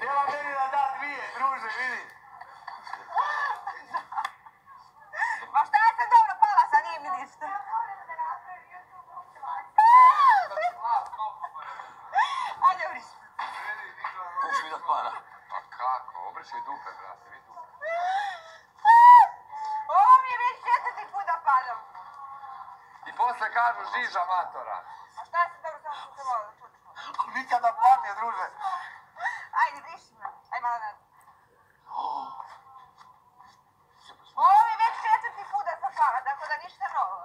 Treba meni da da dvije, druže, vidi. Ma šta je se dobro pala, sa nije mi ništa. Ajde, vriš. Neću vidat para. Pa kako? Obršaj dupe, brate, vidi dupe. Ovo mi je već četvrti put da padam. I posle kažu žiža matora. A šta je druže. Ajde, briši me. Ajde malo nazad. Oh. Ovo je već četvrti put da sam pala, tako da ništa novo.